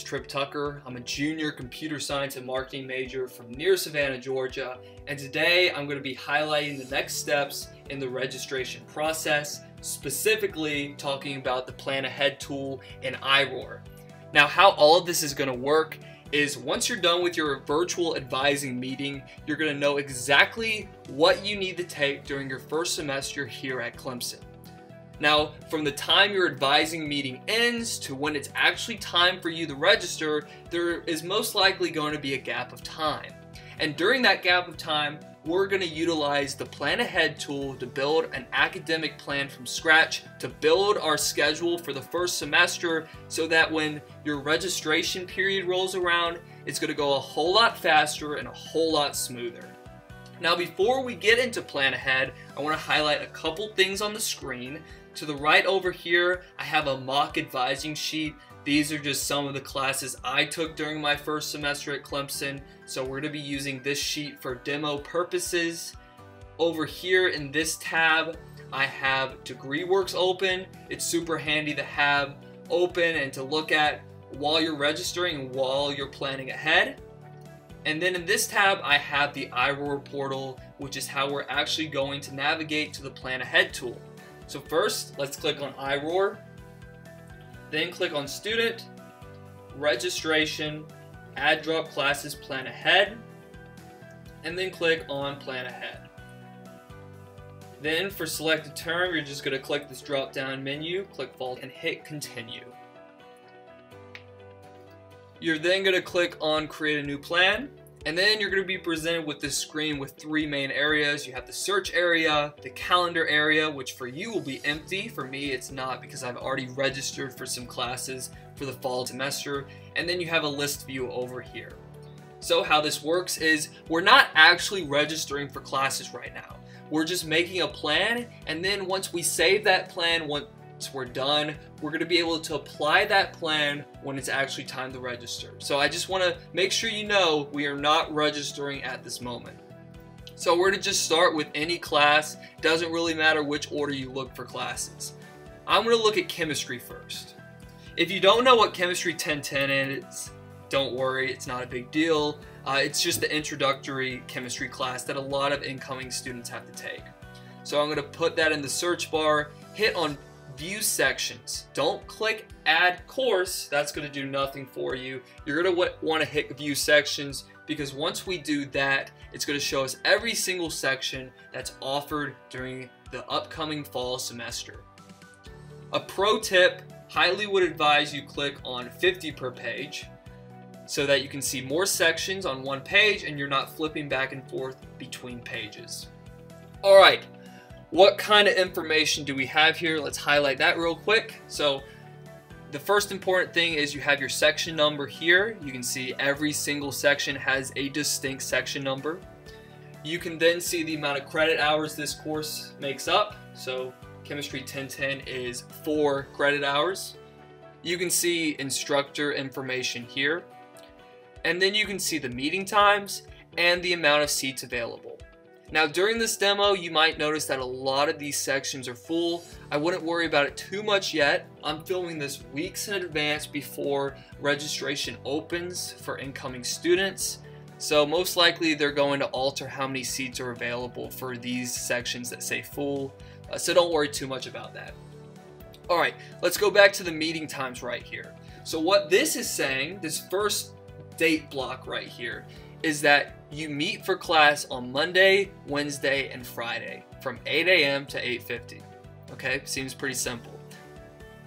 is Trip Tucker. I'm a junior computer science and marketing major from near Savannah, Georgia, and today I'm going to be highlighting the next steps in the registration process, specifically talking about the Plan Ahead tool in iRoar. Now, how all of this is going to work is once you're done with your virtual advising meeting, you're going to know exactly what you need to take during your first semester here at Clemson. Now, from the time your advising meeting ends to when it's actually time for you to register, there is most likely going to be a gap of time. And during that gap of time, we're going to utilize the Plan Ahead tool to build an academic plan from scratch, to build our schedule for the first semester so that when your registration period rolls around, it's going to go a whole lot faster and a whole lot smoother. Now before we get into Plan Ahead, I want to highlight a couple things on the screen. To the right over here, I have a mock advising sheet. These are just some of the classes I took during my first semester at Clemson. So we're going to be using this sheet for demo purposes. Over here in this tab, I have DegreeWorks open. It's super handy to have open and to look at while you're registering and while you're planning ahead. And then in this tab, I have the iRoar portal, which is how we're actually going to navigate to the Plan Ahead tool. So first, let's click on iRoar, then click on Student, Registration, Add Drop Classes Plan Ahead, and then click on Plan Ahead. Then for selected term, you're just going to click this drop down menu, click Fall, and hit Continue. You're then going to click on Create a New Plan, and then you're going to be presented with this screen with three main areas. You have the search area, the calendar area, which for you will be empty. For me, it's not because I've already registered for some classes for the fall semester. And then you have a list view over here. So how this works is we're not actually registering for classes right now. We're just making a plan, and then once we save that plan, we're done, we're going to be able to apply that plan when it's actually time to register. So I just want to make sure you know we are not registering at this moment. So we're to just start with any class. Doesn't really matter which order you look for classes. I'm going to look at chemistry first. If you don't know what chemistry 1010 is, don't worry, it's not a big deal. Uh, it's just the introductory chemistry class that a lot of incoming students have to take. So I'm going to put that in the search bar, hit on view sections. Don't click add course, that's going to do nothing for you. You're going to want to hit view sections because once we do that, it's going to show us every single section that's offered during the upcoming fall semester. A pro tip, highly would advise you click on 50 per page so that you can see more sections on one page and you're not flipping back and forth between pages. Alright, what kind of information do we have here? Let's highlight that real quick. So the first important thing is you have your section number here. You can see every single section has a distinct section number. You can then see the amount of credit hours this course makes up. So Chemistry 1010 is 4 credit hours. You can see instructor information here. And then you can see the meeting times and the amount of seats available. Now during this demo, you might notice that a lot of these sections are full. I wouldn't worry about it too much yet. I'm filming this weeks in advance before registration opens for incoming students. So most likely they're going to alter how many seats are available for these sections that say full. Uh, so don't worry too much about that. Alright, let's go back to the meeting times right here. So what this is saying, this first date block right here, is that you meet for class on Monday, Wednesday, and Friday from 8 a.m. to 8.50. Okay, seems pretty simple.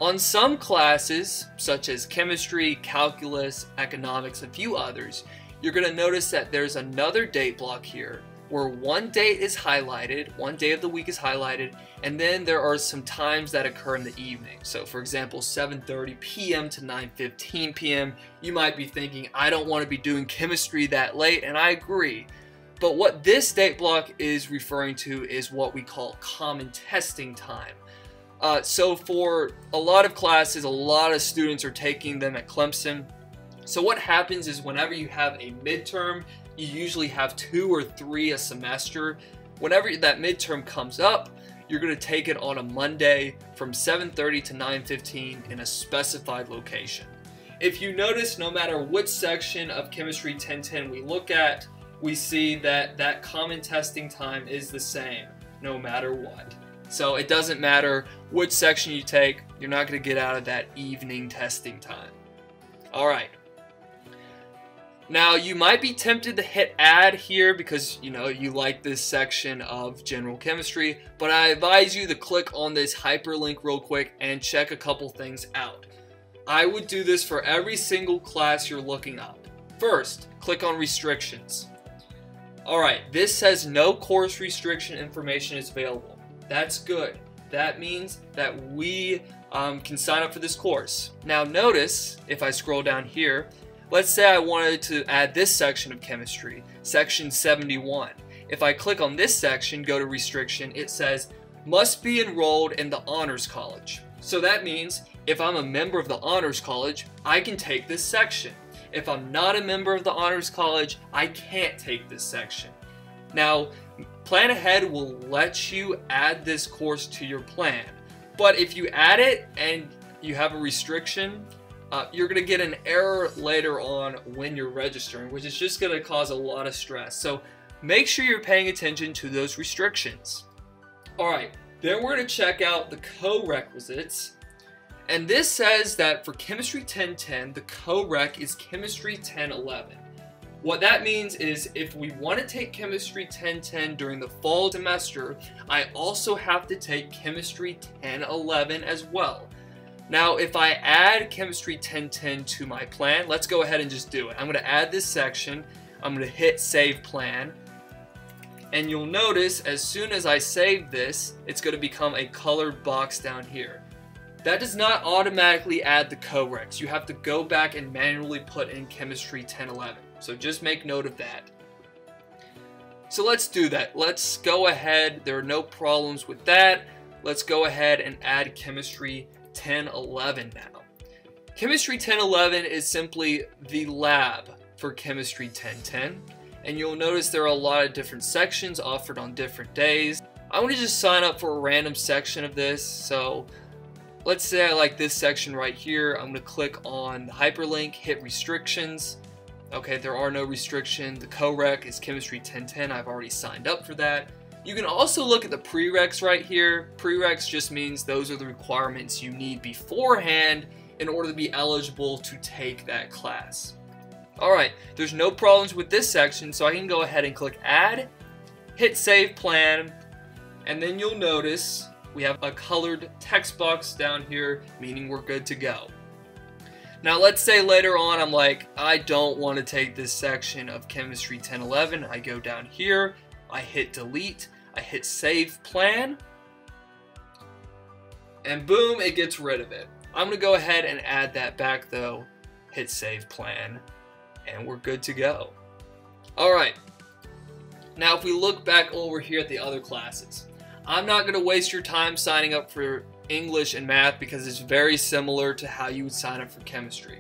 On some classes, such as chemistry, calculus, economics, a few others, you're going to notice that there's another date block here where one date is highlighted, one day of the week is highlighted, and then there are some times that occur in the evening. So for example, 7.30 p.m. to 9.15 p.m. You might be thinking, I don't want to be doing chemistry that late, and I agree. But what this date block is referring to is what we call common testing time. Uh, so for a lot of classes, a lot of students are taking them at Clemson. So what happens is whenever you have a midterm you usually have two or three a semester. Whenever that midterm comes up, you're going to take it on a Monday from 7.30 to 9.15 in a specified location. if you notice, no matter which section of Chemistry 1010 we look at, we see that that common testing time is the same, no matter what. So it doesn't matter which section you take, you're not going to get out of that evening testing time. Alright. Now you might be tempted to hit add here because you know you like this section of general chemistry, but I advise you to click on this hyperlink real quick and check a couple things out. I would do this for every single class you're looking up. First, click on restrictions. Alright, this says no course restriction information is available. That's good. That means that we um, can sign up for this course. Now notice, if I scroll down here, let's say I wanted to add this section of chemistry, section 71. If I click on this section, go to restriction, it says must be enrolled in the honors college. So that means if I'm a member of the honors college, I can take this section. If I'm not a member of the honors college, I can't take this section. Now, Plan Ahead will let you add this course to your plan. But if you add it and you have a restriction, uh, you're going to get an error later on when you're registering, which is just going to cause a lot of stress. So make sure you're paying attention to those restrictions. All right, then we're going to check out the co-requisites. And this says that for Chemistry 1010, the co-req is Chemistry 1011. What that means is if we want to take Chemistry 1010 during the fall semester, I also have to take Chemistry 1011 as well. Now, if I add Chemistry 1010 to my plan, let's go ahead and just do it. I'm going to add this section. I'm going to hit Save Plan. And you'll notice as soon as I save this, it's going to become a colored box down here. That does not automatically add the co-reqs. You have to go back and manually put in Chemistry 1011. So just make note of that. So let's do that. Let's go ahead. There are no problems with that. Let's go ahead and add Chemistry 1011 now. Chemistry 1011 is simply the lab for Chemistry 1010. And you'll notice there are a lot of different sections offered on different days. I want to just sign up for a random section of this. So let's say I like this section right here. I'm going to click on the hyperlink, hit restrictions. Okay, there are no restrictions. The co-req is Chemistry 1010. I've already signed up for that. You can also look at the prereqs right here. Prereqs just means those are the requirements you need beforehand in order to be eligible to take that class. Alright, there's no problems with this section, so I can go ahead and click Add, hit Save Plan, and then you'll notice we have a colored text box down here, meaning we're good to go. Now let's say later on I'm like, I don't want to take this section of Chemistry 1011. I go down here, I hit delete, I hit save plan, and boom, it gets rid of it. I'm to go ahead and add that back though, hit save plan, and we're good to go. Alright, now if we look back over here at the other classes, I'm not to waste your time signing up for English, and math because it's very similar to how you would sign up for chemistry.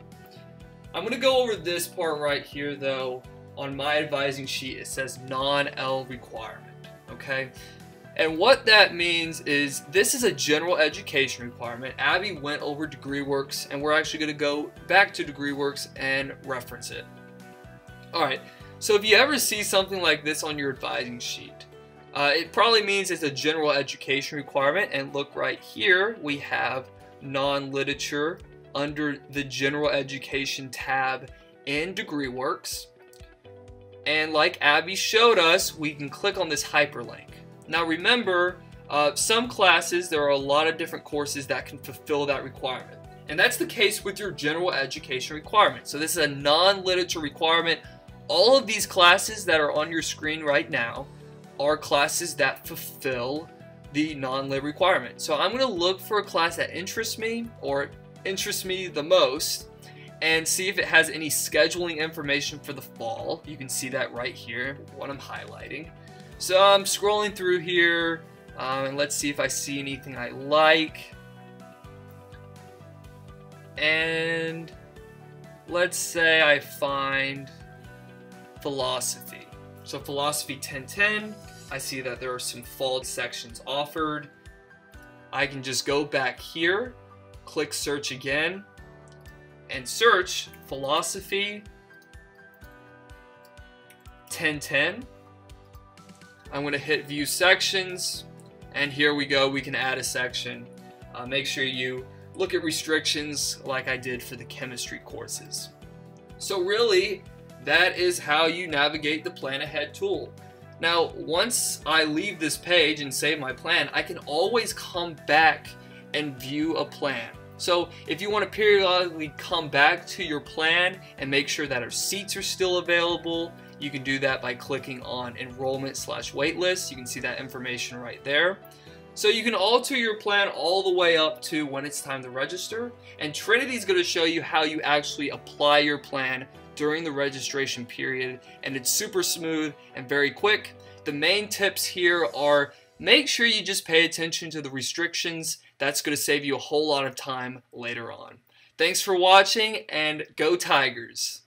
I'm to go over this part right here though. On my advising sheet it says non-L requirement, okay? And what that means is this is a general education requirement. Abby went over DegreeWorks and we're actually going to go back to DegreeWorks and reference it. Alright, so if you ever see something like this on your advising sheet, uh, it probably means it's a general education requirement and look right here we have non-literature under the general education tab in DegreeWorks and like Abby showed us we can click on this hyperlink. Now remember uh, some classes there are a lot of different courses that can fulfill that requirement and that's the case with your general education requirement. So this is a non-literature requirement. All of these classes that are on your screen right now are classes that fulfill the non-lit requirement. So I'm going to look for a class that interests me or interests me the most and see if it has any scheduling information for the fall. You can see that right here, what I'm highlighting. So I'm scrolling through here um, and let's see if I see anything I like. And let's say I find philosophy. So philosophy 1010, I see that there are some fall sections offered. I can just go back here, click search again, and search philosophy 1010. I'm going to hit view sections and here we go we can add a section. Uh, make sure you look at restrictions like I did for the chemistry courses. So really that is how you navigate the plan ahead tool. Now once I leave this page and save my plan I can always come back and view a plan. So if you want to periodically come back to your plan and make sure that our seats are still available, you can do that by clicking on enrollment slash waitlist. You can see that information right there. So you can alter your plan all the way up to when it's time to register. And Trinity is going to show you how you actually apply your plan during the registration period. And it's super smooth and very quick. The main tips here are make sure you just pay attention to the restrictions that's going to save you a whole lot of time later on. Thanks for watching and go Tigers!